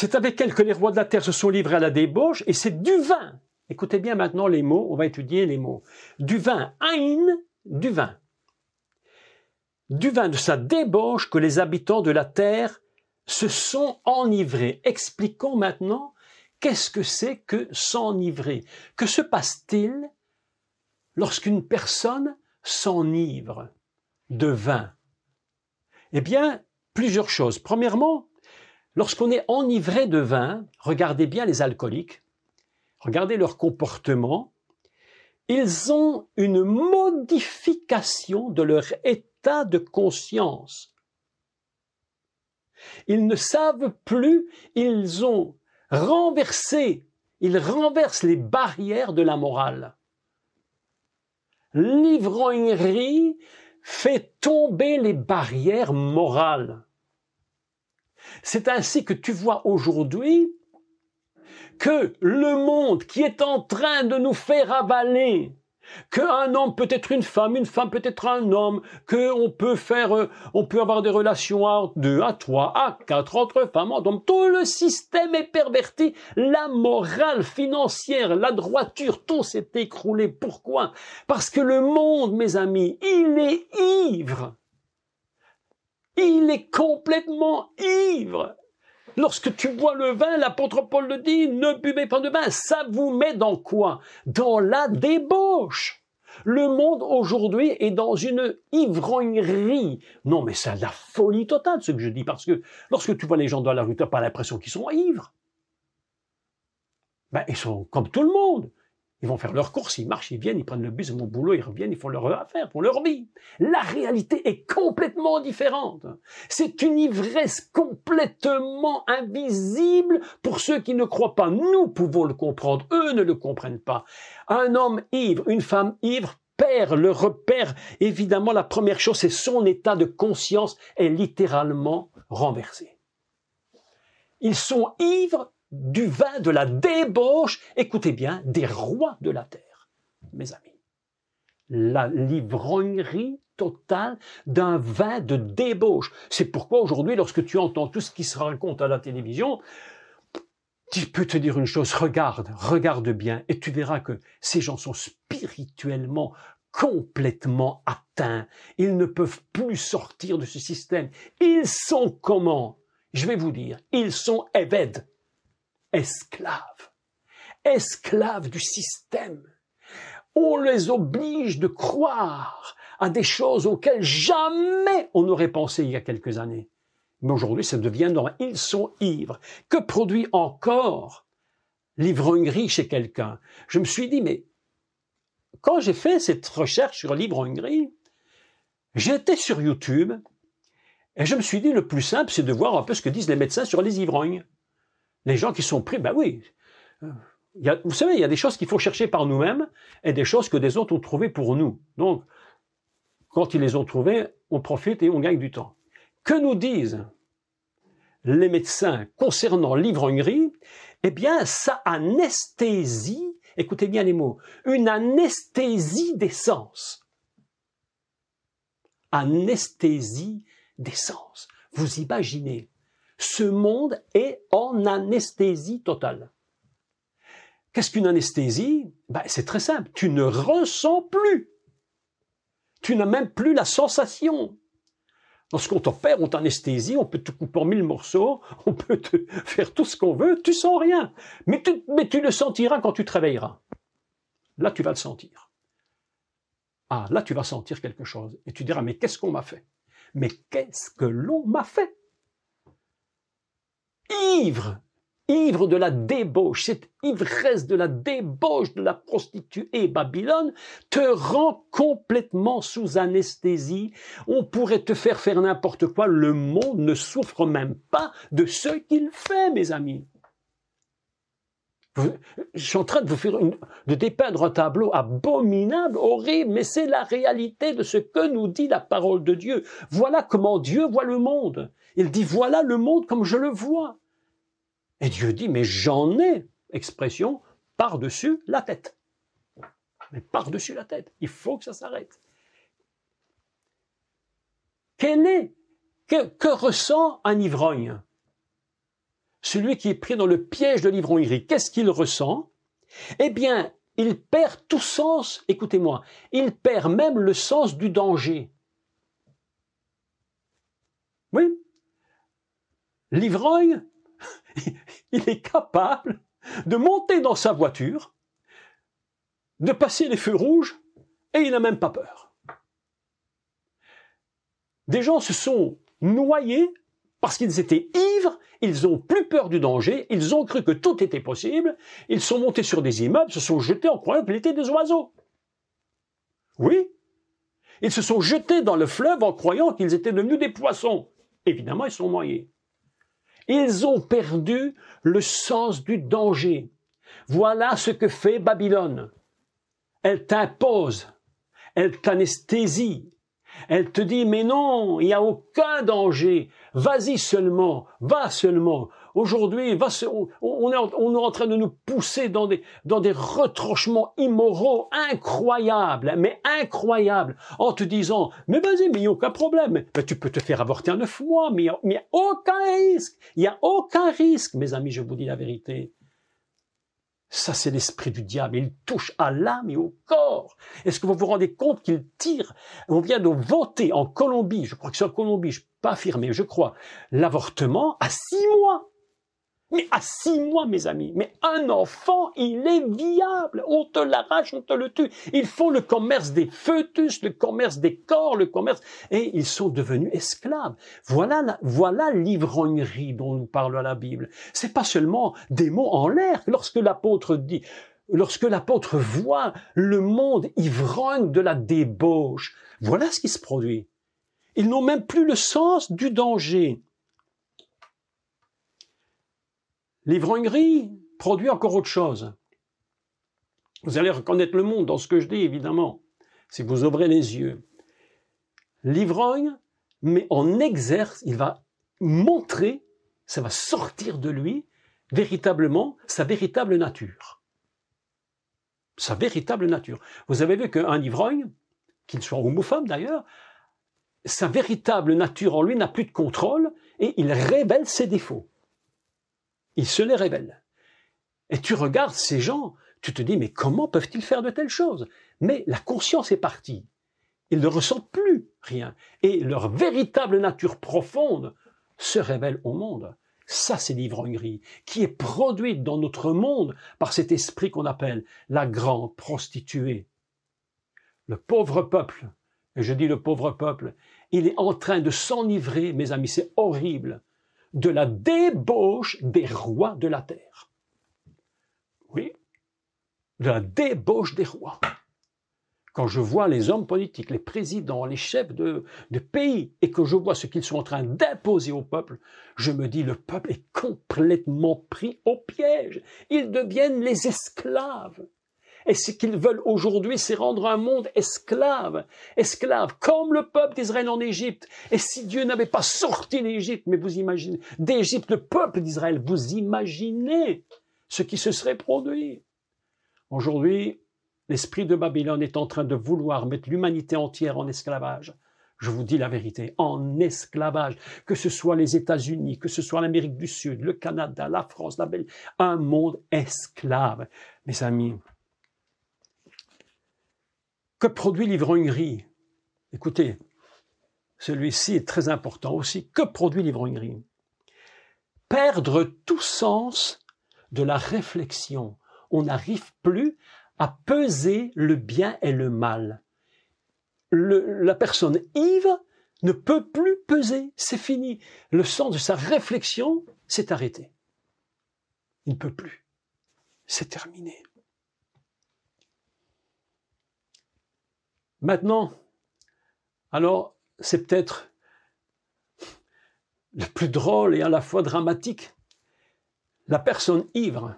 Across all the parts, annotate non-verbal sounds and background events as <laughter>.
C'est avec elle que les rois de la terre se sont livrés à la débauche, et c'est du vin. Écoutez bien maintenant les mots, on va étudier les mots. Du vin, ein, du vin. Du vin de sa débauche que les habitants de la terre se sont enivrés. Expliquons maintenant qu'est-ce que c'est que s'enivrer. Que se passe-t-il lorsqu'une personne s'enivre de vin? Eh bien, plusieurs choses. Premièrement, lorsqu'on est enivré de vin, regardez bien les alcooliques, regardez leur comportement, ils ont une modification de leur état de conscience. Ils ne savent plus, ils ont renversé, ils renversent les barrières de la morale. L'ivrognerie fait tomber les barrières morales. C'est ainsi que tu vois aujourd'hui que le monde qui est en train de nous faire avaler qu'un homme peut être une femme, une femme peut être un homme, qu'on peut faire, euh, on peut avoir des relations à deux, à trois, à quatre, entre femmes, donc tout le système est perverti, la morale financière, la droiture, tout s'est écroulé. Pourquoi? Parce que le monde, mes amis, il est ivre. Il est complètement ivre. Lorsque tu bois le vin, l'apôtre Paul le dit, ne buvez pas de vin. Ça vous met dans quoi? Dans la débauche. Le monde aujourd'hui est dans une ivrognerie. Non, mais c'est la folie totale ce que je dis, parce que lorsque tu vois les gens dans la rue, tu n'as pas l'impression qu'ils sont ivres. Ben, ils sont comme tout le monde. Ils vont faire leurs courses, ils marchent, ils viennent, ils prennent le bus, ils vont au boulot, ils reviennent, ils font leur affaire, ils font leur vie. La réalité est complètement différente. C'est une ivresse complètement invisible pour ceux qui ne croient pas. Nous pouvons le comprendre, eux ne le comprennent pas. Un homme ivre, une femme ivre perd le repère. Évidemment, la première chose, c'est son état de conscience est littéralement renversé. Ils sont ivres du vin de la débauche, écoutez bien, des rois de la terre, mes amis. La livrognerie totale d'un vin de débauche. C'est pourquoi aujourd'hui, lorsque tu entends tout ce qui se raconte à la télévision, tu peux te dire une chose, regarde, regarde bien, et tu verras que ces gens sont spirituellement complètement atteints. Ils ne peuvent plus sortir de ce système. Ils sont comment? Je vais vous dire, ils sont évèdes esclaves, esclaves du système. On les oblige de croire à des choses auxquelles jamais on n'aurait pensé il y a quelques années. Mais aujourd'hui, ça devient normal. Ils sont ivres. Que produit encore l'ivrognerie chez quelqu'un? Je me suis dit, mais quand j'ai fait cette recherche sur l'ivrognerie, j'étais sur YouTube et je me suis dit, le plus simple, c'est de voir un peu ce que disent les médecins sur les ivrognes. Les gens qui sont pris, ben oui. vous savez, il y a des choses qu'il faut chercher par nous-mêmes et des choses que des autres ont trouvées pour nous. Donc, quand ils les ont trouvées, on profite et on gagne du temps. Que nous disent les médecins concernant l'ivrognerie Eh bien, ça anesthésie, écoutez bien les mots, une anesthésie des sens. Anesthésie des sens. Vous imaginez ce monde est en anesthésie totale. Qu'est-ce qu'une anesthésie? Ben, C'est très simple. Tu ne ressens plus. Tu n'as même plus la sensation. Lorsqu'on t'opère, on t'anesthésie, on peut te couper en mille morceaux, <laughs> on peut te faire tout ce qu'on veut, tu sens rien. Mais tu, mais tu le sentiras quand tu te réveilleras. Là, tu vas le sentir. Ah, là, tu vas sentir quelque chose. Et tu diras, mais qu'est-ce qu'on m'a fait? Mais qu'est-ce que l'on m'a fait? Ivre, ivre de la débauche, cette ivresse de la débauche de la prostituée Babylone te rend complètement sous anesthésie. On pourrait te faire faire n'importe quoi. Le monde ne souffre même pas de ce qu'il fait, mes amis. Je suis en train de vous faire de dépeindre un tableau abominable, horrible, mais c'est la réalité de ce que nous dit la parole de Dieu. Voilà comment Dieu voit le monde. Il dit voilà le monde comme je le vois. Et Dieu dit mais j'en ai, expression, par-dessus la tête. Mais par-dessus la tête. Il faut que ça s'arrête. Quel est, que, que ressent un ivrogne? Celui qui est pris dans le piège de l'ivrognerie, qu'est-ce qu'il ressent? Eh bien, il perd tout sens, écoutez-moi, il perd même le sens du danger. Oui, l'ivrogne, <laughs> il est capable de monter dans sa voiture, de passer les feux rouges, et il n'a même pas peur. Des gens se sont noyés parce qu'ils étaient ivres, ils ont plus peur du danger, ils ont cru que tout était possible, ils sont montés sur des immeubles, se sont jetés en croyant qu'ils étaient des oiseaux. Oui, ils se sont jetés dans le fleuve en croyant qu'ils étaient devenus des poissons. Évidemment, ils sont noyés. Ils ont perdu le sens du danger. Voilà ce que fait Babylone. Elle t'impose, elle t'anesthésie, elle te dit, mais non, il n'y a aucun danger. Vas-y seulement, va seulement. Aujourd'hui, on, est en, train de nous pousser dans des, retranchements immoraux incroyables, mais incroyables, en te disant, mais vas-y, mais il n'y a aucun problème. tu peux te faire avorter en neuf mois, mais il n'y a, a, aucun risque. Il n'y a aucun risque, mes amis, je vous dis la vérité. Ça, c'est l'esprit du diable. Il touche à l'âme et au corps. Est-ce que vous vous rendez compte qu'il tire? On vient de voter en Colombie, je crois que c'est en Colombie, je ne peux pas affirmer, je crois, l'avortement à six mois. Mais à six mois, mes amis, mais un enfant, il est viable. On te l'arrache, on te le tue. Ils font le commerce des fœtus, le commerce des corps, le commerce, et ils sont devenus esclaves. Voilà, voilà l'ivrognerie dont nous parle la Bible. C'est pas seulement des mots en l'air. Lorsque l'apôtre dit, lorsque l'apôtre voit le monde ivrogne de la débauche, voilà ce qui se produit. Ils n'ont même plus le sens du danger. L'ivrognerie produit encore autre chose. Vous allez reconnaître le monde dans ce que je dis, évidemment, si vous ouvrez les yeux. L'ivrogne, mais en exerce, il va montrer, ça va sortir de lui véritablement sa véritable nature. Sa véritable nature. Vous avez vu qu'un ivrogne, qu'il soit femme d'ailleurs, sa véritable nature en lui n'a plus de contrôle et il révèle ses défauts il se les révèle. Et tu regardes ces gens, tu te dis, mais comment peuvent-ils faire de telles choses? Mais la conscience est partie. Ils ne ressentent plus rien. Et leur véritable nature profonde se révèle au monde. Ça, c'est l'ivrognerie, qui est produite dans notre monde par cet esprit qu'on appelle la grande prostituée. Le pauvre peuple, et je dis le pauvre peuple, il est en train de s'enivrer, mes amis, c'est horrible, de la débauche des rois de la terre. Oui, de la débauche des rois. Quand je vois les hommes politiques, les présidents, les chefs de, pays, et que je vois ce qu'ils sont en train d'imposer au peuple, je me dis le peuple est complètement pris au piège. Ils deviennent les esclaves. Et ce qu'ils veulent aujourd'hui, c'est rendre un monde esclave, esclave, comme le peuple d'Israël en Égypte. Et si Dieu n'avait pas sorti l'Égypte, mais vous imaginez, d'Égypte, le peuple d'Israël, vous imaginez ce qui se serait produit. Aujourd'hui, l'esprit de Babylone est en train de vouloir mettre l'humanité entière en esclavage. Je vous dis la vérité, en esclavage, que ce soit les États-Unis, que ce soit l'Amérique du Sud, le Canada, la France, la Belgique, un monde esclave. Mes amis, que produit l'ivrognerie Écoutez, celui-ci est très important aussi. Que produit l'ivrognerie Perdre tout sens de la réflexion. On n'arrive plus à peser le bien et le mal. la personne ivre ne peut plus peser, c'est fini. Le sens de sa réflexion s'est arrêté. Il ne peut plus. C'est terminé. Maintenant, alors, c'est peut-être le plus drôle et à la fois dramatique. La personne ivre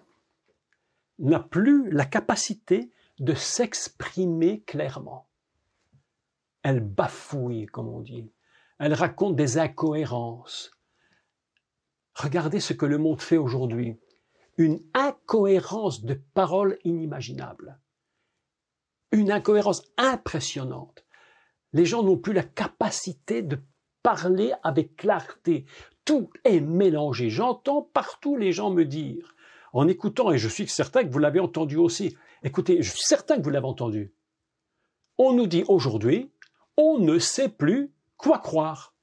n'a plus la capacité de s'exprimer clairement. Elle bafouille, comme on dit. Elle raconte des incohérences. Regardez ce que le monde fait aujourd'hui. Une incohérence de paroles inimaginable une incohérence impressionnante. Les gens n'ont plus la capacité de parler avec clarté. tout est mélangé. J'entends partout les gens me dire, en écoutant, et je suis certain que vous l'avez entendu aussi, écoutez, je suis certain que vous l'avez entendu, on nous dit aujourd'hui, on ne sait plus quoi croire.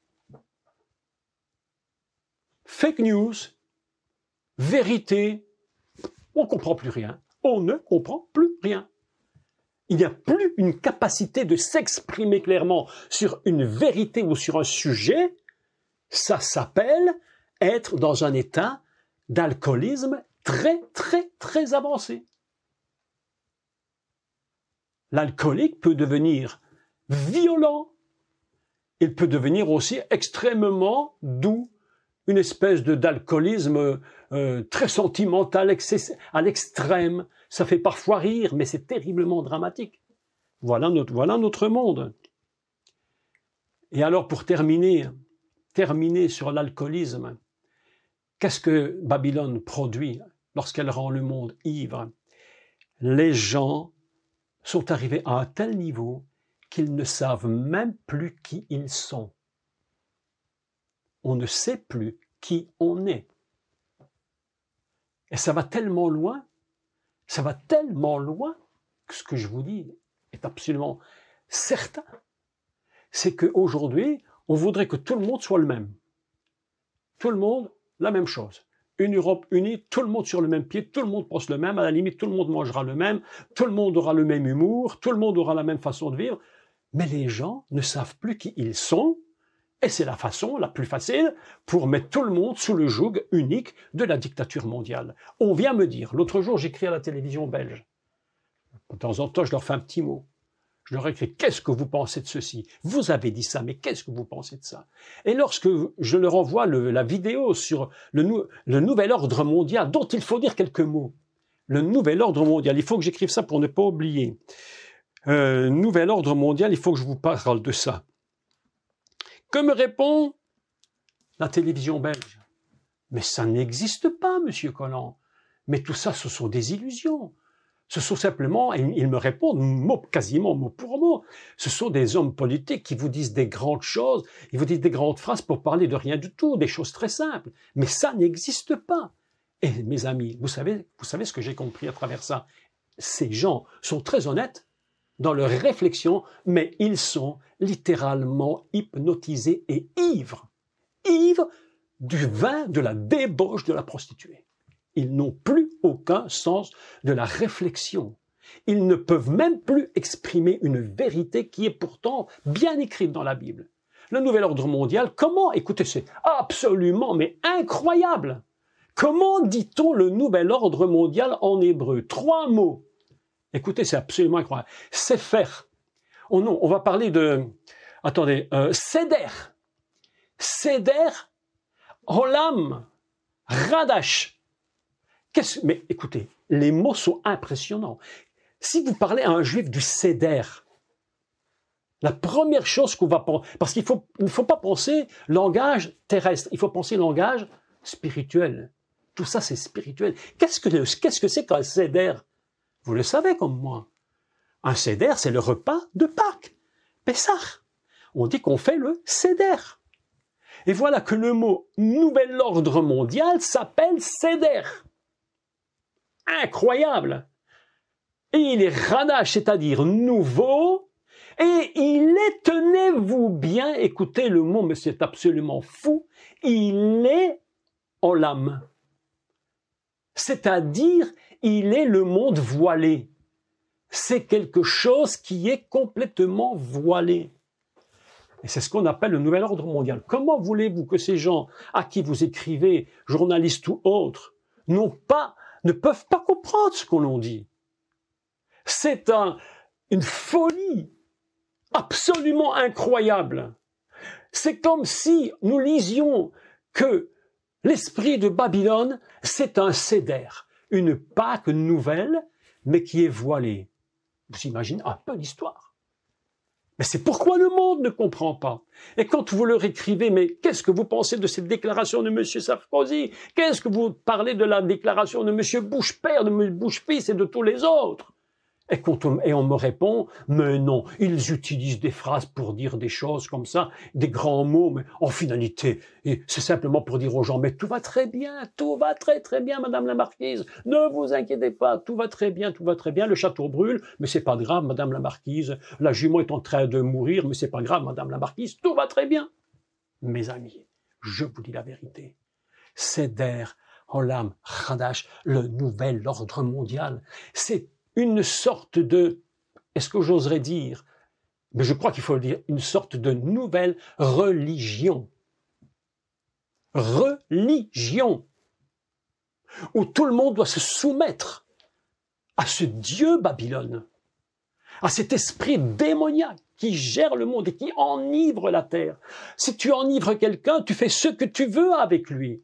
Fake news, vérité, on ne comprend plus rien. On ne comprend plus rien. Il n'y a plus une capacité de s'exprimer clairement sur une vérité ou sur un sujet. Ça s'appelle être dans un état d'alcoolisme très, très, très avancé. L'alcoolique peut devenir violent. Il peut devenir aussi extrêmement doux, une espèce d'alcoolisme euh, très sentimental à l'extrême. Ça fait parfois rire, mais c'est terriblement dramatique. Voilà notre, voilà notre monde. Et alors pour terminer, terminer sur l'alcoolisme, qu'est-ce que Babylone produit lorsqu'elle rend le monde ivre? Les gens sont arrivés à un tel niveau qu'ils ne savent même plus qui ils sont. On ne sait plus qui on est. Et ça va tellement loin, ça va tellement loin que ce que je vous dis est absolument certain. C'est qu'aujourd'hui, on voudrait que tout le monde soit le même. Tout le monde, la même chose. Une Europe unie, tout le monde sur le même pied, tout le monde pense le même, à la limite, tout le monde mangera le même, tout le monde aura le même humour, tout le monde aura la même façon de vivre. Mais les gens ne savent plus qui ils sont, et c'est la façon la plus facile pour mettre tout le monde sous le joug unique de la dictature mondiale. On vient me dire, l'autre jour j'écris à la télévision belge, de temps en temps je leur fais un petit mot, je leur écris qu'est-ce que vous pensez de ceci? Vous avez dit ça, mais qu'est-ce que vous pensez de ça? Et lorsque je leur envoie la vidéo sur le, nouvel ordre mondial, dont il faut dire quelques mots, le nouvel ordre mondial, il faut que j'écrive ça pour ne pas oublier. Euh, nouvel ordre mondial, il faut que je vous parle de ça. Que me répond la télévision belge? Mais ça n'existe pas, monsieur Collant. Mais tout ça, ce sont des illusions. Ce sont simplement, ils me répondent mot, quasiment mot pour mot, ce sont des hommes politiques qui vous disent des grandes choses, ils vous disent des grandes phrases pour parler de rien du tout, des choses très simples. Mais ça n'existe pas. Et mes amis, vous savez, vous savez ce que j'ai compris à travers ça? Ces gens sont très honnêtes dans leur réflexion, mais ils sont littéralement hypnotisés et ivres. Ivres du vin de la débauche de la prostituée. Ils n'ont plus aucun sens de la réflexion. Ils ne peuvent même plus exprimer une vérité qui est pourtant bien écrite dans la Bible. Le nouvel ordre mondial, comment, écoutez, c'est absolument, mais incroyable. Comment dit-on le nouvel ordre mondial en hébreu? Trois mots. Écoutez, c'est absolument incroyable. C'est faire. Oh non, on va parler de, attendez, euh, Seder. Seder, Olam, Radash. Mais écoutez, les mots sont impressionnants. Si vous parlez à un juif du Seder, la première chose qu'on va penser, parce qu'il faut, ne faut pas penser langage terrestre, il faut penser langage spirituel. Tout ça, c'est spirituel. Qu'est-ce que qu'est-ce que c'est qu'un Seder? Vous le savez comme moi. Un Seder, c'est le repas de Pâques. Pessah. On dit qu'on fait le Seder. Et voilà que le mot nouvel ordre mondial s'appelle Seder. Incroyable. Et il est Radash, c'est-à-dire nouveau, et il est, tenez-vous bien, écoutez le mot, mais c'est absolument fou, il est Olam. C'est-à-dire, il est le monde voilé. C'est quelque chose qui est complètement voilé. Et c'est ce qu'on appelle le nouvel ordre mondial. Comment voulez-vous que ces gens à qui vous écrivez, journalistes ou autres, n'ont pas, ne peuvent pas comprendre ce qu'on leur dit? C'est un, une folie absolument incroyable. C'est comme si nous lisions que l'esprit de Babylone, c'est un cédère une Pâque nouvelle, mais qui est voilée. Vous imaginez un peu l'histoire. Mais c'est pourquoi le monde ne comprend pas. Et quand vous leur écrivez, mais qu'est-ce que vous pensez de cette déclaration de M. Sarkozy? Qu'est-ce que vous parlez de la déclaration de M. Bush père, de M. Bush fils et de tous les autres? Et, on, et on me répond, mais non, ils utilisent des phrases pour dire des choses comme ça, des grands mots, mais en finalité, c'est simplement pour dire aux gens, mais tout va très bien, tout va très très bien, Madame la Marquise, ne vous inquiétez pas, tout va très bien, tout va très bien, le château brûle, mais c'est pas grave, Madame la Marquise, la jument est en train de mourir, mais c'est pas grave, Madame la Marquise, tout va très bien. Mes amis, je vous dis la vérité, c'est d'air Olam Hadash, le nouvel ordre mondial. C'est une sorte de, est-ce que j'oserais dire, mais je crois qu'il faut le dire, une sorte de nouvelle religion. Religion. Où tout le monde doit se soumettre à ce Dieu Babylone, à cet esprit démoniaque qui gère le monde et qui enivre la terre. Si tu enivres quelqu'un, tu fais ce que tu veux avec lui.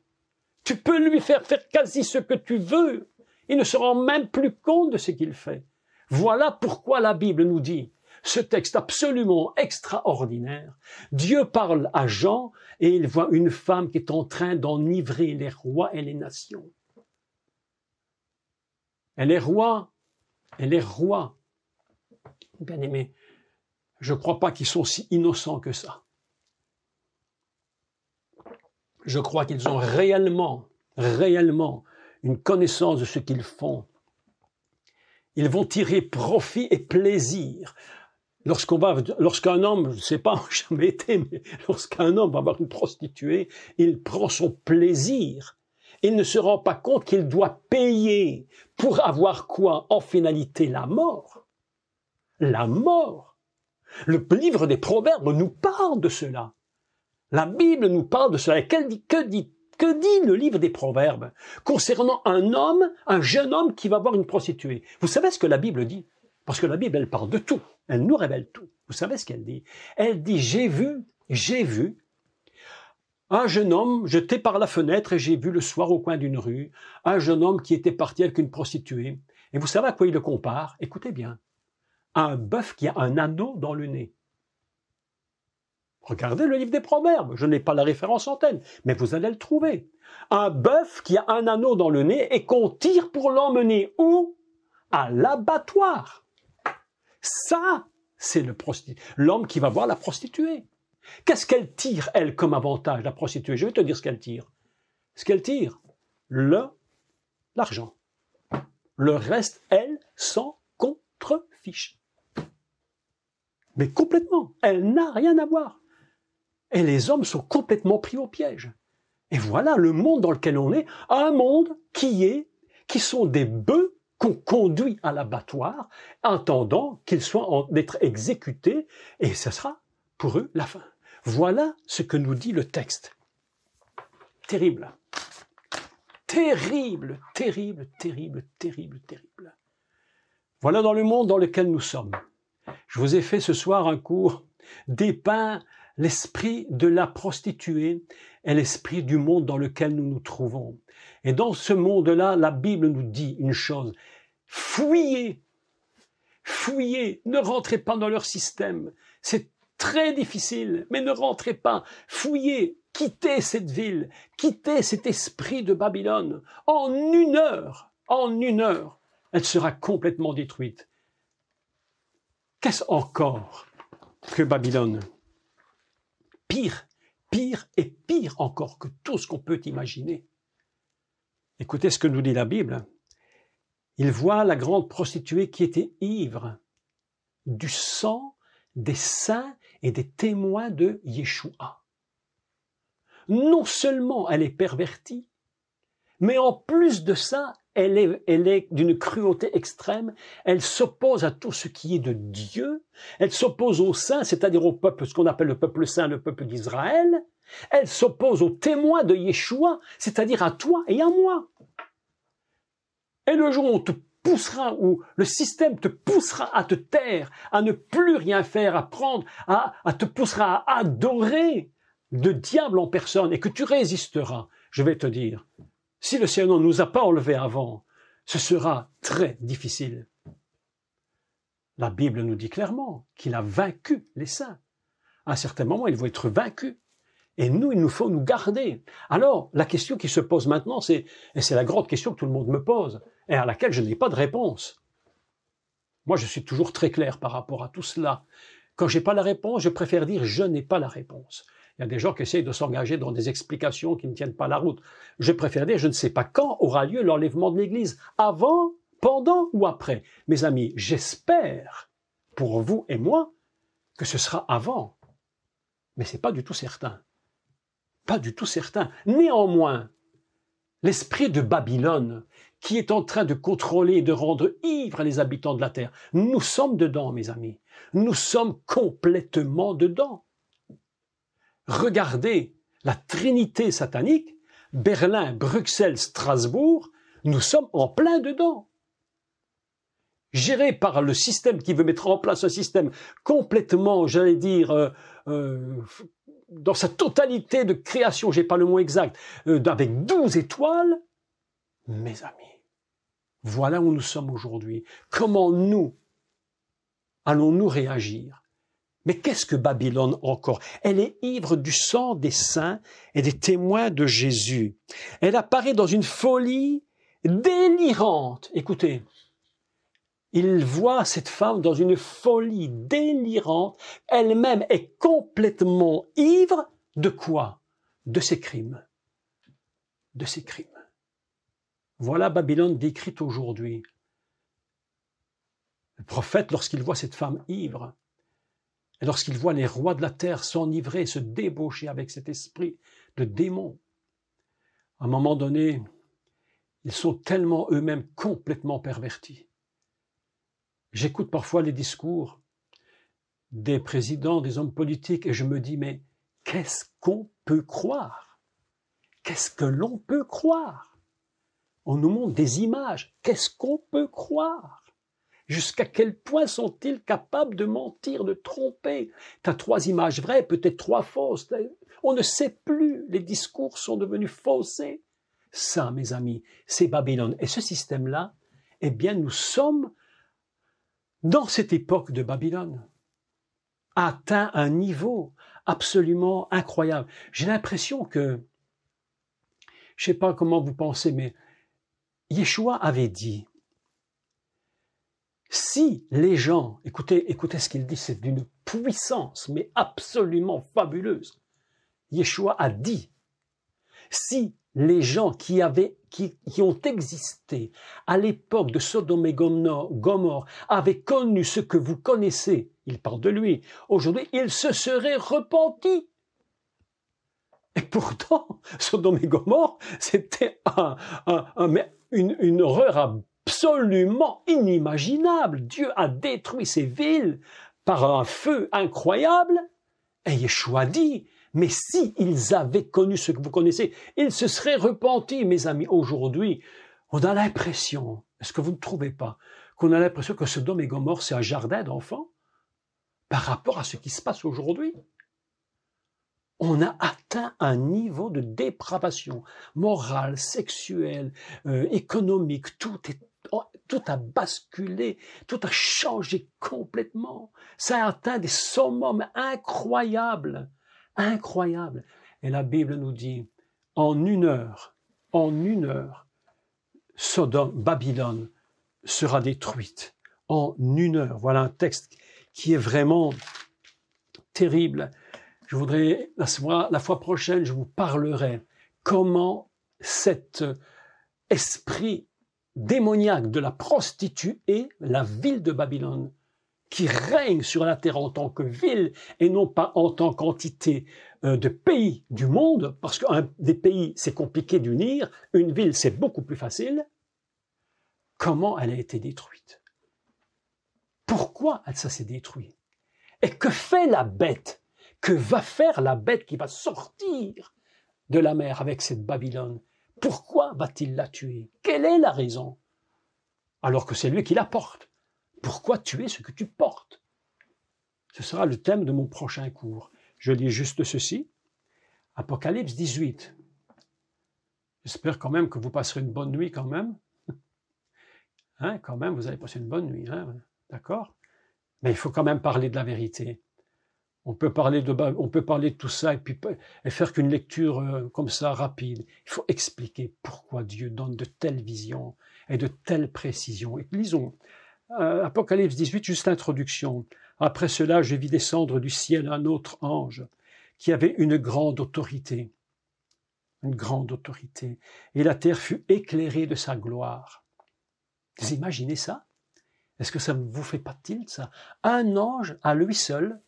Tu peux lui faire faire quasi ce que tu veux. Il ne se rend même plus compte de ce qu'il fait. Voilà pourquoi la Bible nous dit ce texte absolument extraordinaire. Dieu parle à Jean et il voit une femme qui est en train d'enivrer les rois et les nations. Elle est roi, elle est roi. Bien aimé, je ne crois pas qu'ils sont si innocents que ça. Je crois qu'ils ont réellement, réellement une connaissance de ce qu'ils font. Ils vont tirer profit et plaisir. Lorsqu'on va, lorsqu'un homme, je ne sais pas, <laughs> jamais été, mais lorsqu'un homme va avoir une prostituée, il prend son plaisir. Il ne se rend pas compte qu'il doit payer pour avoir quoi? En finalité, la mort. La mort. Le livre des Proverbes nous parle de cela. La Bible nous parle de cela. que dit que dit le livre des Proverbes concernant un homme, un jeune homme qui va voir une prostituée? Vous savez ce que la Bible dit? Parce que la Bible, elle parle de tout. Elle nous révèle tout. Vous savez ce qu'elle dit? Elle dit, j'ai vu, j'ai vu un jeune homme jeté par la fenêtre et j'ai vu le soir au coin d'une rue un jeune homme qui était parti avec une prostituée. Et vous savez à quoi il le compare? Écoutez bien. Un bœuf qui a un anneau dans le nez. Regardez le livre des Proverbes, je n'ai pas la référence en tête, mais vous allez le trouver. Un bœuf qui a un anneau dans le nez et qu'on tire pour l'emmener où? À l'abattoir. Ça, c'est l'homme qui va voir la prostituée. Qu'est-ce qu'elle tire, elle, comme avantage, la prostituée? Je vais te dire ce qu'elle tire. Ce qu'elle tire, l'argent. Le reste, elle, s'en contrefiche. Mais complètement. Elle n'a rien à voir. Et les hommes sont complètement pris au piège. Et voilà le monde dans lequel on est, un monde qui est, qui sont des bœufs qu'on conduit à l'abattoir, attendant qu'ils soient d'être exécutés, et ce sera pour eux la fin. Voilà ce que nous dit le texte. Terrible. Terrible, terrible, terrible, terrible, terrible. Voilà dans le monde dans lequel nous sommes. Je vous ai fait ce soir un cours dépeint l'esprit de la prostituée est l'esprit du monde dans lequel nous nous trouvons. Et dans ce monde-là, la Bible nous dit une chose, fouillez, fouillez, ne rentrez pas dans leur système. C'est très difficile, mais ne rentrez pas, fouillez, quittez cette ville, quittez cet esprit de Babylone. En une heure, en une heure, elle sera complètement détruite. Qu'est-ce encore que Babylone? Pire, pire et pire encore que tout ce qu'on peut imaginer. Écoutez ce que nous dit la Bible. Il voit la grande prostituée qui était ivre du sang des saints et des témoins de Yeshua. Non seulement elle est pervertie, mais en plus de ça, elle est, d'une cruauté extrême, elle s'oppose à tout ce qui est de Dieu, elle s'oppose aux saints, c'est-à-dire au peuple, ce qu'on appelle le peuple saint, le peuple d'Israël, elle s'oppose aux témoins de Yeshua, c'est-à-dire à toi et à moi. Et le jour où on te poussera, où le système te poussera à te taire, à ne plus rien faire, à prendre, à, à te poussera à adorer le diable en personne et que tu résisteras, je vais te dire, si le Seigneur ne nous a pas enlevés avant, ce sera très difficile. La Bible nous dit clairement qu'il a vaincu les saints. À un certain moment, ils vont être vaincus. Et nous, il nous faut nous garder. Alors, la question qui se pose maintenant, c'est, et c'est la grande question que tout le monde me pose, et à laquelle je n'ai pas de réponse. Moi, je suis toujours très clair par rapport à tout cela. Quand j'ai pas la réponse, je préfère dire je n'ai pas la réponse. Il y a des gens qui essayent de s'engager dans des explications qui ne tiennent pas la route. Je préfère dire je ne sais pas quand aura lieu l'enlèvement de l'Église. Avant, pendant ou après. Mes amis, j'espère pour vous et moi que ce sera avant. Mais c'est pas du tout certain. Pas du tout certain. Néanmoins, l'esprit de Babylone, qui est en train de contrôler et de rendre ivres les habitants de la terre, nous sommes dedans, mes amis. Nous sommes complètement dedans. Regardez la trinité satanique, Berlin, Bruxelles, Strasbourg, nous sommes en plein dedans. Géré par le système qui veut mettre en place un système complètement, j'allais dire, euh, euh, dans sa totalité de création, j'ai pas le mot exact, euh, avec douze étoiles, mes amis, voilà où nous sommes aujourd'hui. Comment nous allons-nous réagir Mais qu'est-ce que Babylone encore? Elle est ivre du sang des saints et des témoins de Jésus. Elle apparaît dans une folie délirante. Écoutez, il voit cette femme dans une folie délirante. Elle-même est complètement ivre de quoi? De ses crimes. De ses crimes. Voilà Babylone décrite aujourd'hui. Le prophète, lorsqu'il voit cette femme ivre, et lorsqu'il voit les rois de la terre s'enivrer, se débaucher avec cet esprit de démon, à un moment donné, ils sont tellement eux-mêmes complètement pervertis. J'écoute parfois les discours des présidents, des hommes politiques, et je me dis, mais qu'est-ce qu'on peut croire? Qu'est-ce que l'on peut croire? On nous montre des images. Qu'est-ce qu'on peut croire? Jusqu'à quel point sont-ils capables de mentir, de tromper? Tu as trois images vraies, peut-être trois fausses. On ne sait plus. Les discours sont devenus faussés. Ça, mes amis, c'est Babylone. Et ce système-là, eh bien, nous sommes dans cette époque de Babylone, atteint un niveau absolument incroyable. J'ai l'impression que, je ne sais pas comment vous pensez, mais Yeshua avait dit, si les gens, écoutez, écoutez ce qu'il dit, c'est d'une puissance, mais absolument fabuleuse. Yeshua a dit, si les gens qui avaient qui, ont existé à l'époque de Sodome et Gomorre avaient connu ce que vous connaissez, il parle de lui, aujourd'hui, ils se seraient repentis. Et pourtant, Sodome et Gomorre, c'était une, une horreur absolument inimaginable. Dieu a détruit ces villes par un feu incroyable. Et Yeshua dit, mais si ils avaient connu ce que vous connaissez, ils se seraient repentis, mes amis. Aujourd'hui, on a l'impression, est-ce que vous ne trouvez pas, qu'on a l'impression que ce Sodome et Gomorre, c'est un jardin d'enfants par rapport à ce qui se passe aujourd'hui? On a atteint un niveau de dépravation morale, sexuelle, euh, économique, tout est tout a basculé, tout a changé complètement. Ça a atteint des summums incroyables incroyable. Et la Bible nous dit, en une heure, en une heure, Sodome, Babylone sera détruite. En une heure. Voilà un texte qui est vraiment terrible. Je voudrais, la la fois prochaine, je vous parlerai comment cet esprit démoniaque de la prostituée, la ville de Babylone, qui règne sur la terre en tant que ville et non pas en tant qu'entité euh, de pays du monde, parce qu'un des pays, c'est compliqué d'unir, une ville, c'est beaucoup plus facile. Comment elle a été détruite? Pourquoi ça s'est détruit Et que fait la bête? Que va faire la bête qui va sortir de la mer avec cette Babylone? Pourquoi va-t-il la tuer? Quelle est la raison? Alors que c'est lui qui la porte. Pourquoi tu es ce que tu portes? Ce sera le thème de mon prochain cours. Je lis juste ceci. Apocalypse 18. J'espère quand même que vous passerez une bonne nuit quand même. <laughs> Hein, quand même, vous allez passer une bonne nuit. Hein, D'accord? Mais il faut quand même parler de la vérité. On peut parler de, on peut parler tout ça et puis et faire qu'une lecture euh, comme ça rapide. Il faut expliquer pourquoi Dieu donne de telles visions et de telles précisions. Et lisons Euh, Apocalypse 18, juste l'introduction. Après cela, je vis descendre du ciel un autre ange qui avait une grande autorité. Une grande autorité. Et la terre fut éclairée de sa gloire. Vous imaginez ça? Est-ce que ça ne vous fait pas tilt ça? Un ange à lui seul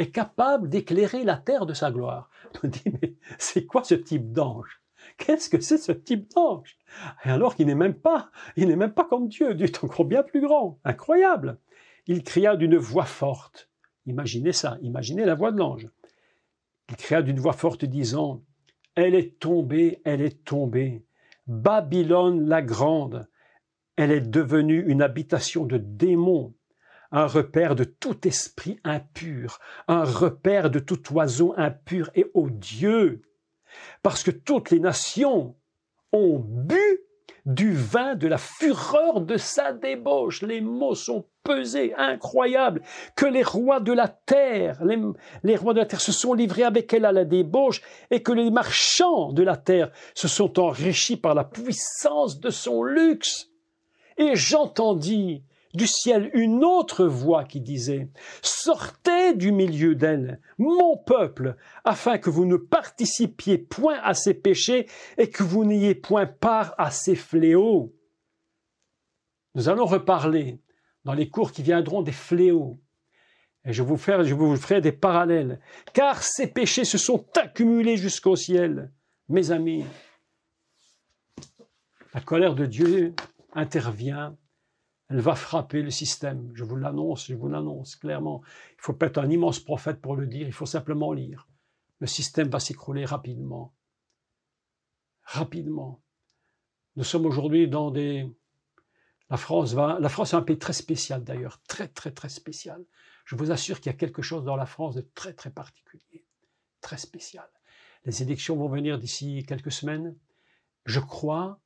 est capable d'éclairer la terre de sa gloire. <laughs> On dit, mais c'est quoi ce type d'ange? Qu'est-ce que c'est ce type d'ange? Et alors qu'il n'est même pas, il n'est même pas comme Dieu, Dieu est encore bien plus grand, incroyable. Il cria d'une voix forte. Imaginez ça, imaginez la voix de l'ange. Il cria d'une voix forte disant, Elle est tombée, elle est tombée. Babylone la grande, elle est devenue une habitation de démons, un repère de tout esprit impur, un repère de tout oiseau impur et odieux parce que toutes les nations ont bu du vin de la fureur de sa débauche. Les mots sont pesés, incroyables, que les rois de la terre, les, rois de la terre se sont livrés avec elle à la débauche et que les marchands de la terre se sont enrichis par la puissance de son luxe. Et j'entendis du ciel une autre voix qui disait Sortez du milieu d'elle, mon peuple, afin que vous ne participiez point à ses péchés et que vous n'ayez point part à ses fléaux. Nous allons reparler dans les cours qui viendront des fléaux. Et je vous, ferai, je vous ferai des parallèles. Car ces péchés se sont accumulés jusqu'au ciel. Mes amis, la colère de Dieu intervient elle va frapper le système. Je vous l'annonce, je vous l'annonce clairement. Il faut pas être un immense prophète pour le dire, il faut simplement lire. Le système va s'écrouler rapidement. Rapidement. Nous sommes aujourd'hui dans des... La France va... La France est un pays très spécial d'ailleurs, très très très spécial. Je vous assure qu'il y a quelque chose dans la France de très très particulier, très spécial. Les élections vont venir d'ici quelques semaines. Je crois,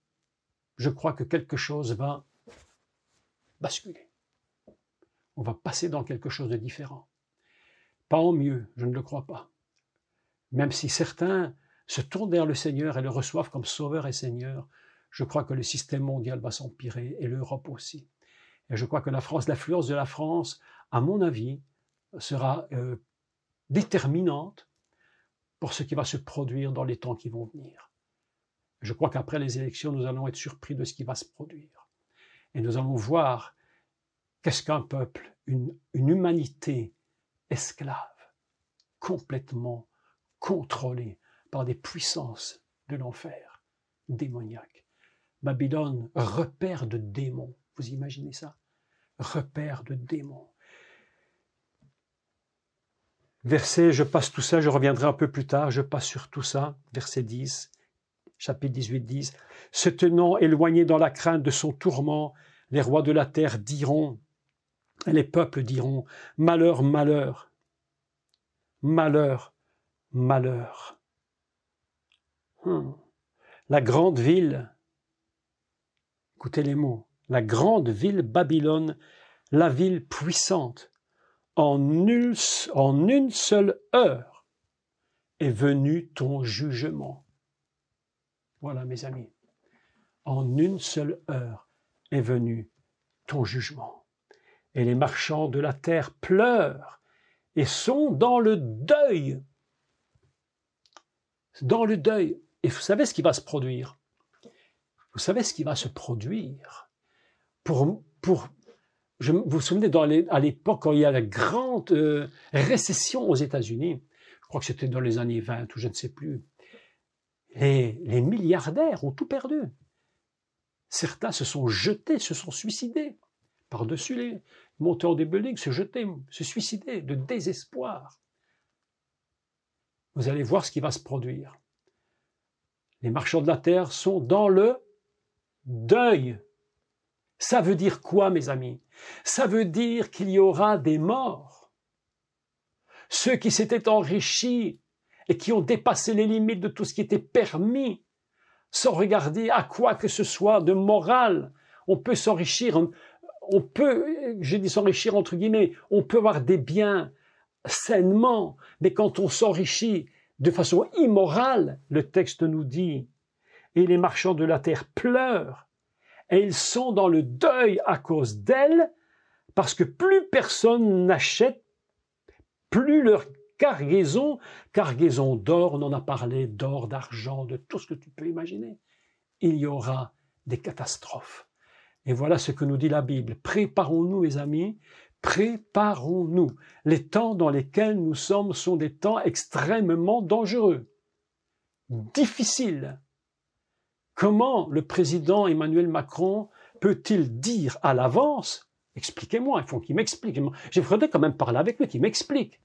je crois que quelque chose va basculer. On va passer dans quelque chose de différent. Pas en mieux, je ne le crois pas. Même si certains se tournent vers le Seigneur et le reçoivent comme sauveur et Seigneur, je crois que le système mondial va s'empirer et l'Europe aussi. Et je crois que la France, l'influence de la France, à mon avis, sera euh, déterminante pour ce qui va se produire dans les temps qui vont venir. Je crois qu'après les élections, nous allons être surpris de ce qui va se produire. Et nous allons voir qu'est-ce qu'un peuple, une, humanité esclave, complètement contrôlée par des puissances de l'enfer démoniaque. Babylone, repère de démons. Vous imaginez ça? Repère de démons. Verset, je passe tout ça, je reviendrai un peu plus tard, je passe sur tout ça. Verset 10 chapitre 18, 10, se tenant éloignés dans la crainte de son tourment, les rois de la terre diront, les peuples diront, malheur, malheur, malheur, malheur. Hmm. La grande ville, écoutez les mots, la grande ville Babylone, la ville puissante, en une, en une seule heure est venu ton jugement. Voilà, mes amis, en une seule heure est venu ton jugement. Et les marchands de la terre pleurent et sont dans le deuil. Dans le deuil. Et vous savez ce qui va se produire? Vous savez ce qui va se produire? Pour, pour, je, vous vous souvenez, à l'époque, quand il y a la grande euh, récession aux États-Unis, je crois que c'était dans les années 20 ou je ne sais plus, les, milliardaires ont tout perdu. Certains se sont jetés, se sont suicidés. Par-dessus les monteurs des buildings, se jeter, se suicider de désespoir. Vous allez voir ce qui va se produire. Les marchands de la terre sont dans le deuil. Ça veut dire quoi, mes amis? Ça veut dire qu'il y aura des morts. Ceux qui s'étaient enrichis et qui ont dépassé les limites de tout ce qui était permis, sans regarder à quoi que ce soit de moral. On peut s'enrichir, on peut, j'ai dit s'enrichir entre guillemets, on peut avoir des biens sainement, mais quand on s'enrichit de façon immorale, le texte nous dit, et les marchands de la terre pleurent, et ils sont dans le deuil à cause d'elle, parce que plus personne n'achète, plus leur cargaison, cargaison d'or, on en a parlé, d'or, d'argent, de tout ce que tu peux imaginer, il y aura des catastrophes. Et voilà ce que nous dit la Bible. Préparons-nous, mes amis, préparons-nous. Les temps dans lesquels nous sommes sont des temps extrêmement dangereux, difficiles. Comment le président Emmanuel Macron peut-il dire à l'avance, expliquez-moi, il faut qu'il m'explique, je voudrais quand même parler avec lui, qu'il m'explique,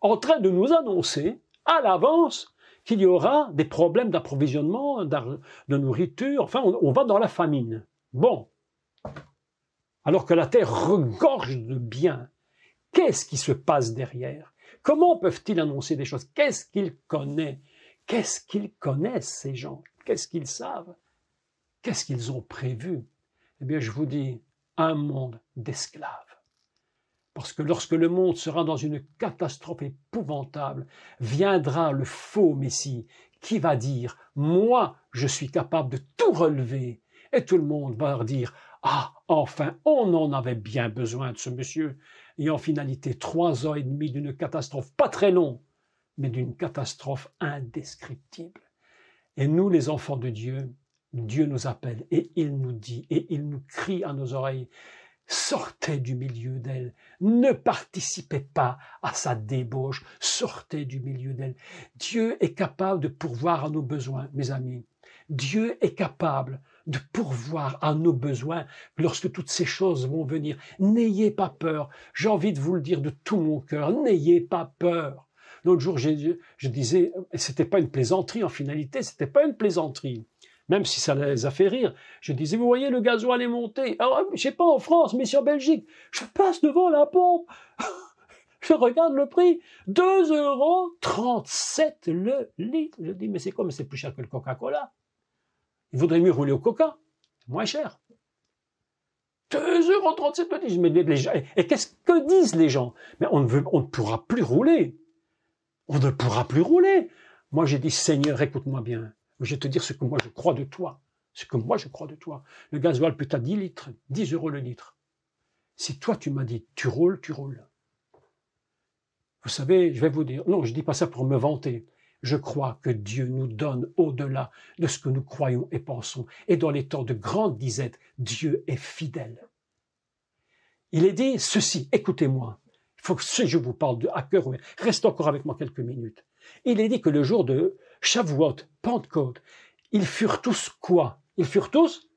en train de nous annoncer à l'avance qu'il y aura des problèmes d'approvisionnement, de nourriture, enfin on va dans la famine. Bon, alors que la terre regorge de biens. Qu'est-ce qui se passe derrière? Comment peuvent-ils annoncer des choses? Qu'est-ce qu'ils connaissent? Qu'est-ce qu'ils connaissent, ces gens? Qu'est-ce qu'ils savent? Qu'est-ce qu'ils ont prévu? Eh bien, je vous dis, un monde d'esclaves. Parce que lorsque le monde sera dans une catastrophe épouvantable, viendra le faux Messie qui va dire, moi, je suis capable de tout relever. Et tout le monde va dire, ah, enfin, on en avait bien besoin de ce monsieur. Et en finalité, trois ans et demi d'une catastrophe pas très longue, mais d'une catastrophe indescriptible. Et nous, les enfants de Dieu, Dieu nous appelle et il nous dit et il nous crie à nos oreilles, sortez du milieu d'elle, ne participez pas à sa débauche, sortez du milieu d'elle. Dieu est capable de pourvoir à nos besoins, mes amis. Dieu est capable de pourvoir à nos besoins lorsque toutes ces choses vont venir. N'ayez pas peur. J'ai envie de vous le dire de tout mon cœur. N'ayez pas peur. L'autre jour, je, je disais, c'était pas une plaisanterie en finalité, c'était pas une plaisanterie. Même si ça les a fait rire. Je disais, vous voyez, le gasoil est monté. Alors, je sais pas en France, mais sur Belgique. Je passe devant la pompe. <laughs> Je regarde le prix. 2,37 euros le litre. Je dis, mais c'est quoi? Mais c'est plus cher que le Coca-Cola. Il vaudrait mieux rouler au coca, moins cher. 2,37 euros, mais les gens, et qu'est-ce que disent les gens? Mais on ne, on ne pourra plus rouler. On ne pourra plus rouler. Moi, j'ai dit, Seigneur, écoute-moi bien. Je vais te dire ce que moi je crois de toi. Ce que moi je crois de toi. Le gasoil peut à 10 litres, 10 euros le litre. Si toi tu m'as dit, tu roules, tu roules. Vous savez, je vais vous dire, non, je dis pas ça pour me vanter. Je crois que Dieu nous donne au-delà de ce que nous croyons et pensons. Et dans les temps de grande disette, Dieu est fidèle. Il est dit ceci, écoutez-moi. Il faut que je vous parle de à cœur Reste encore avec moi quelques minutes. Il est dit que le jour de Shavuot, Pentecôte, ils furent tous quoi? Ils furent tous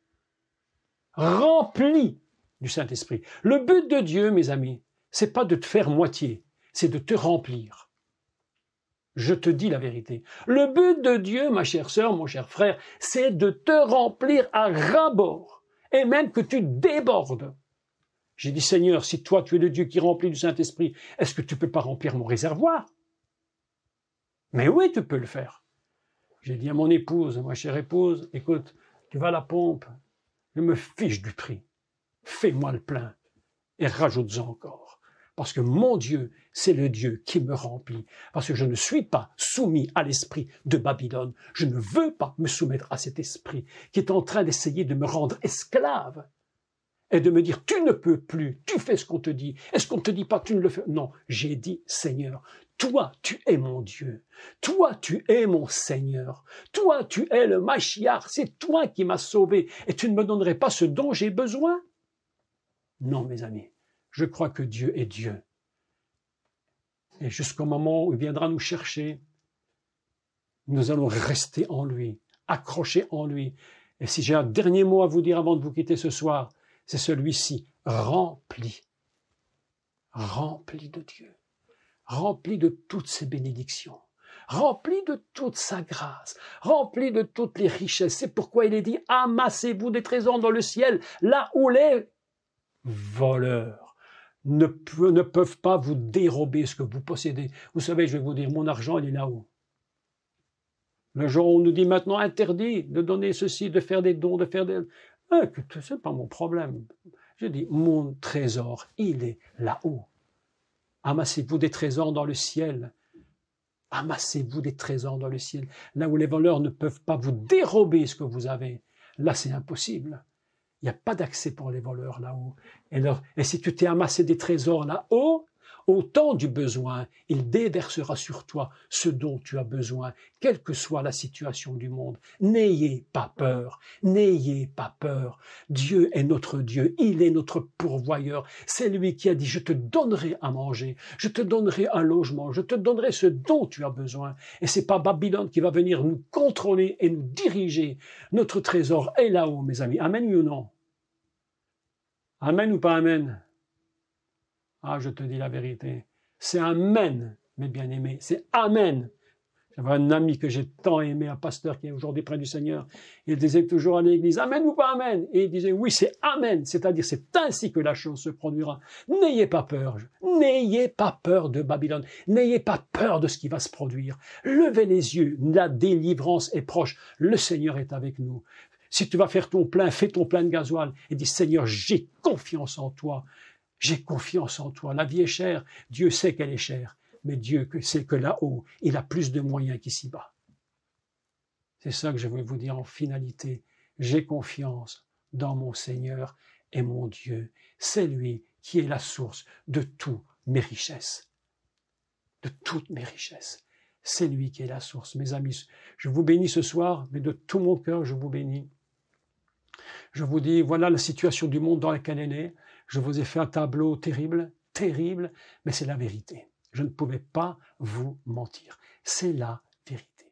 remplis du Saint-Esprit. Le but de Dieu, mes amis, c'est pas de te faire moitié, c'est de te remplir. Je te dis la vérité. Le but de Dieu, ma chère sœur, mon cher frère, c'est de te remplir à rabord et même que tu débordes. J'ai dit, Seigneur, si toi tu es le Dieu qui remplit du Saint-Esprit, est-ce que tu peux pas remplir mon réservoir? Mais oui, tu peux le faire. J'ai dit à mon épouse, ma chère épouse, écoute, tu vas à la pompe, je me fiche du prix. Fais-moi le plein et rajoute-en encore. Parce que mon Dieu, c'est le Dieu qui me remplit. Parce que je ne suis pas soumis à l'esprit de Babylone. Je ne veux pas me soumettre à cet esprit qui est en train d'essayer de me rendre esclave et de me dire tu ne peux plus, tu fais ce qu'on te dit. Est-ce qu'on ne te dit pas tu ne le fais? Non, j'ai dit Seigneur, toi tu es mon Dieu, toi tu es mon Seigneur, toi tu es le Machiar, c'est toi qui m'as sauvé. Et tu ne me donnerais pas ce dont j'ai besoin? Non mes amis, je crois que Dieu est Dieu. Et jusqu'au moment où il viendra nous chercher, nous allons rester en lui, accrochés en lui. Et si j'ai un dernier mot à vous dire avant de vous quitter ce soir, c'est celui-ci, rempli, rempli de Dieu, rempli de toutes ses bénédictions, rempli de toute sa grâce, rempli de toutes les richesses. C'est pourquoi il est dit, amassez-vous des trésors dans le ciel, là où les voleurs ne, peuvent pas vous dérober ce que vous possédez. Vous savez, je vais vous dire, mon argent, il est là-haut. Le jour où on nous dit maintenant interdit de donner ceci, de faire des dons, de faire des... Ah, c'est pas mon problème. Je dis, mon trésor, il est là-haut. Amassez-vous des trésors dans le ciel. Amassez-vous des trésors dans le ciel. Là où les voleurs ne peuvent pas vous dérober ce que vous avez. Là, c'est impossible. Il n'y a pas d'accès pour les voleurs là-haut. Et si tu t'es amassé des trésors là-haut, au temps du besoin, il déversera sur toi ce dont tu as besoin, quelle que soit la situation du monde. N'ayez pas peur, n'ayez pas peur. Dieu est notre Dieu, il est notre pourvoyeur. C'est lui qui a dit, je te donnerai à manger, je te donnerai un logement, je te donnerai ce dont tu as besoin. Et c'est pas Babylone qui va venir nous contrôler et nous diriger. Notre trésor est là-haut, mes amis. Amen ou non? Amen ou pas Amen? Ah, je te dis la vérité. C'est Amen, mes bien-aimés. C'est Amen. J'avais un ami que j'ai tant aimé, un pasteur qui est aujourd'hui près du Seigneur. Il disait toujours à l'église, Amen ou pas Amen? Et il disait, oui, c'est Amen. C'est-à-dire, c'est ainsi que la chose se produira. N'ayez pas peur. N'ayez pas peur de Babylone. N'ayez pas peur de ce qui va se produire. Levez les yeux. La délivrance est proche. Le Seigneur est avec nous. Si tu vas faire ton plein, fais ton plein de gasoil et dis, Seigneur, j'ai confiance en toi. J'ai confiance en toi. La vie est chère. Dieu sait qu'elle est chère. Mais Dieu sait que là-haut, il a plus de moyens qu'ici-bas. C'est ça que je veux vous dire en finalité. J'ai confiance dans mon Seigneur et mon Dieu. C'est lui qui est la source de toutes mes richesses. De toutes mes richesses. C'est lui qui est la source. Mes amis, je vous bénis ce soir, mais de tout mon cœur, je vous bénis. Je vous dis, voilà la situation du monde dans laquelle elle est. Je vous ai fait un tableau terrible, terrible, mais c'est la vérité. Je ne pouvais pas vous mentir. C'est la vérité.